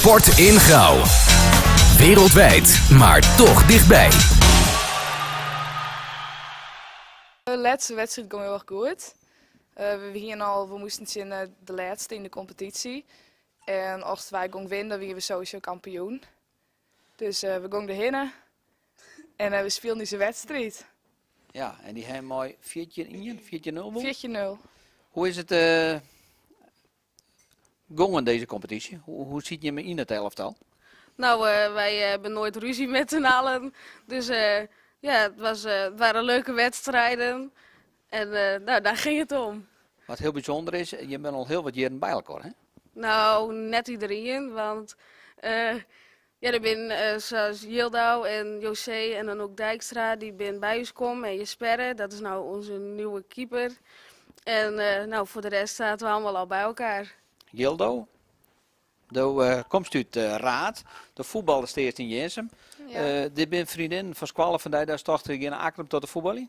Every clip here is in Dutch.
Sport in Gouw. Wereldwijd, maar toch dichtbij. De laatste wedstrijd ging heel erg goed. Eh, we gingen al, we moesten zien eh, de laatste in de competitie. En als wij gingen winnen, dan waren we sowieso kampioen. Dus eh, we gingen erheen. En we speelden deze wedstrijd. Ja, en die hebben mooi 4 in, 4 0 4-0. Hoe is het gongen deze competitie? Hoe, hoe ziet je me in het elftal? Nou, eh, wij eh, hebben nooit ruzie met z'n allen. Dus eh, ja, het, was, het waren leuke wedstrijden. En nou, daar ging het om. Wat heel bijzonder is, je bent al heel wat jaren bij elkaar, hè? Nou, net iedereen. Want ja, er eh, zoals Yildau en José en dan ook Dijkstra, die ben bij ons komen. En Jesperre, dat is nou onze nieuwe keeper. En nou, voor de rest zaten we allemaal al bij elkaar. Gildo, eh, komst uit de raad, de voetballer steeds in Jensem. Ja. Eh, dit ben vriendin van Squallen van die daar toch in Akrum tot de voetballing?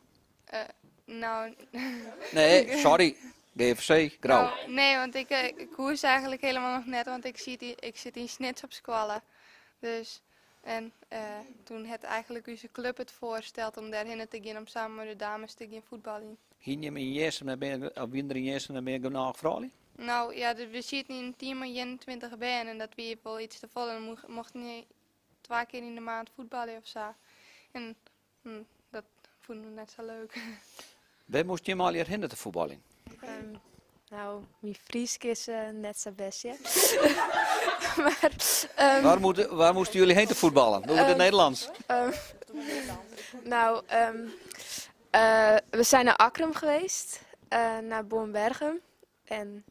Nou, Nee, sorry. GFC, grauw. nou, nee, want ik, eh, ik koers eigenlijk helemaal nog net, want ik, zit in- ik zit in Snits op squallen. Dus, en eh, toen had eigenlijk onze club het voorsteld om daarheen te gaan om samen met de dames te gaan voetballen. Hier je in Jensem, dan ben je, of winter in Jensem, dan ben je genoeg vrouwen. Nou ja, de- we zitten in een team van 21 ben en dat weer wel iets te vol. En mocht, mocht niet twee keer in de maand voetballen of zo. En hm, dat vonden we net zo leuk. Waar moest je maar hierheen te voetballen? Ehm, nou, mijn Friesk is eh, net zo best, ja. maar, ehm, Waar, waar moesten jullie heen te voetballen? Doen we het Nederlands? ehm, nou, ehm, eh, we zijn naar Akrum geweest, eh, naar Boombergen en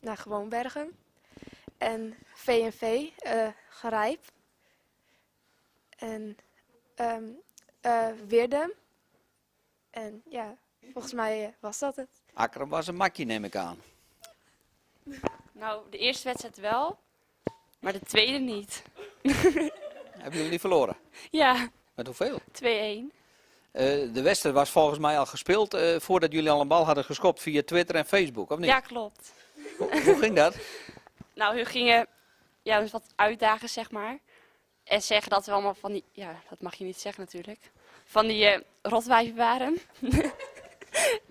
naar Gewoonbergen. En VNV, eh Gerijp. En ehm eh, Weerdum. En ja, volgens mij eh, was dat het. Akram was een makkie, neem ik aan. Nou, de eerste wedstrijd wel, maar de tweede niet. Hebben jullie verloren? Ja, 2-1. Met hoeveel? Eh, de wedstrijd was volgens mij al gespeeld eh, voordat jullie al een bal hadden geschopt via Twitter en Facebook, of niet? Ja, klopt. Hoe, hoe ging dat? Nou, hun gingen ja, dus wat uitdagen, zeg maar. En zeggen dat we allemaal van die, ja, dat mag je niet zeggen natuurlijk, van die eh rotwijven waren.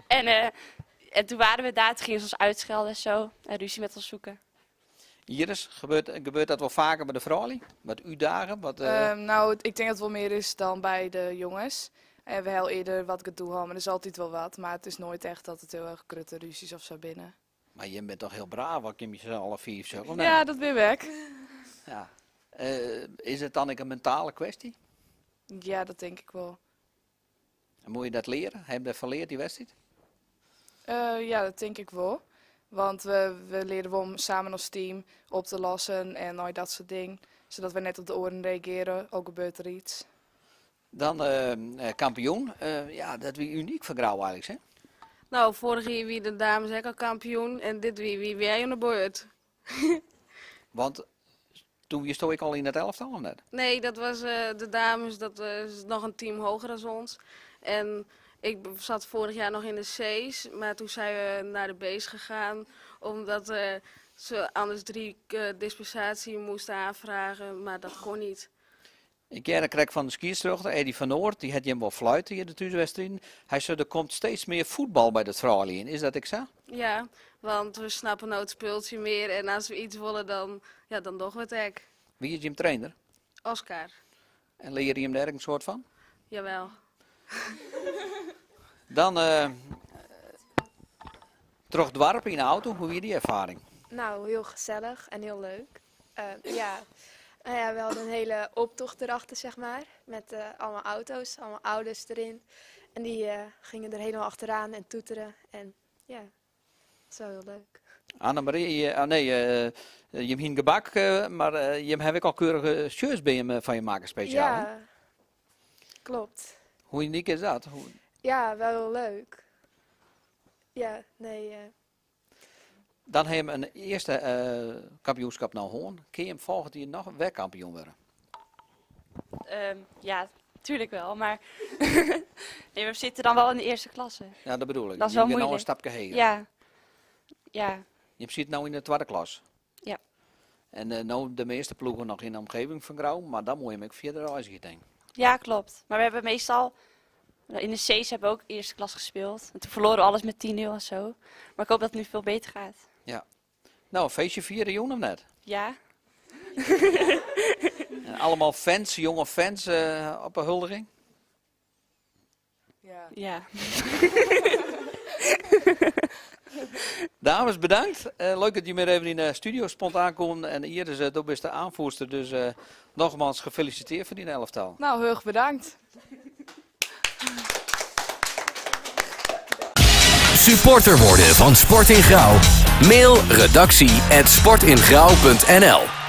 en, eh, en toen waren we daar, toen gingen ze ons uitschelden en zo, en ruzie met ons zoeken. Iris, gebeurt, gebeurt dat wel vaker bij de vrouwen? Wat u dagen? Wat, eh, Ehm, nou, ik denk dat het wel meer is dan bij de jongens. En we heel eerder wat gedoe hadden, maar er is altijd wel wat. Maar het is nooit echt dat het heel erg krutte ruzies of zo binnen. Maar je bent toch heel braaf, wat je je alle vier zo? of? Ja, dat weer weg. Ja. Eh, is het dan een mentale kwestie? Ja, dat denk ik wel. En moet je dat leren? Heb je dat verleerd, die wedstrijd? Eh, ja, dat denk ik wel. Want we, we leren om samen als team op te lossen en al dat soort dingen. Zodat we net op de oren reageren, ook gebeurt er iets. Dan eh, eh, kampioen. Eh, ja, dat is uniek voor Grauw eigenlijk, hè? Nou, vorig jaar wie de dames ook al kampioen en dit wie wie wij aan de beurt. Want toen je stond ik al in het elftal of net? Nee, dat was eh, de dames, dat is nog een team hoger dan ons. En ik zat vorig jaar nog in de C's, maar toen zijn we naar de B's gegaan, omdat eh, ze anders drie dispensatie moesten aanvragen, maar dat kon niet. Ik ken kreeg van de skierstruchter, Eddie van Noord, die had je hem wel fluiten hier de thuiswedstrijd. Hij zei, er komt steeds meer voetbal bij de vrouwen in. Is dat ik zo? Ja, want we snappen nou het speeltje meer en als we iets willen, dan, ja, dan doen we het ek. Wie is je trainer? Oscar, En leer je hem daar een soort van? jawel. Dan eh terug dwarp in de auto, hoe je die ervaring? Nou, heel gezellig en heel leuk. Eh, ja. Nou ja, we hadden een hele optocht erachter, zeg maar. Met eh, allemaal auto's, allemaal ouders erin. En die eh, gingen er helemaal achteraan en toeteren. En ja, dat is wel heel leuk. Annemarie, ah nee, eh, je hebt geen gebak, maar je hebt ook keurige shirts bij hem, van je maken speciaal. Ja, klopt. Hoe uniek is dat? Hoe, Ja, wel heel leuk. Ja, nee. Eh, dan hebben we een eerste eh, kampioenschap nou gewoon. Kun je hem volgend jaar nog wegkampioen worden? Ehm, ja, tuurlijk wel, maar nee, we zitten dan wel in de eerste klasse. Ja, dat bedoel ik. Dat is je wel gaat nou een moeilijk. stapje heen. Ja, ja, Je zit nou in de tweede klas. Ja. En eh, nou de meeste ploegen nog in de omgeving van Grauw, maar dan moet je hem ook denk ik. Ja, klopt. Maar we hebben meestal... In de C's hebben we ook eerste klas gespeeld. En toen verloren we alles met 10-0 en zo. Maar ik hoop dat het nu veel beter gaat. Nou, een feestje vieren, Joen, of net? Ja? En allemaal fans, jonge fans eh, op een huldiging? Ja. Ja. Dames, bedankt. Eh, leuk dat je weer even in de studio spontaan komt. En hier is uh, de aanvoerster, dus eh, nogmaals gefeliciteerd voor die elftal. Nou, heel erg bedankt. Supporter worden van Sport in Grauw? Mail redactie at sportingrauw.nl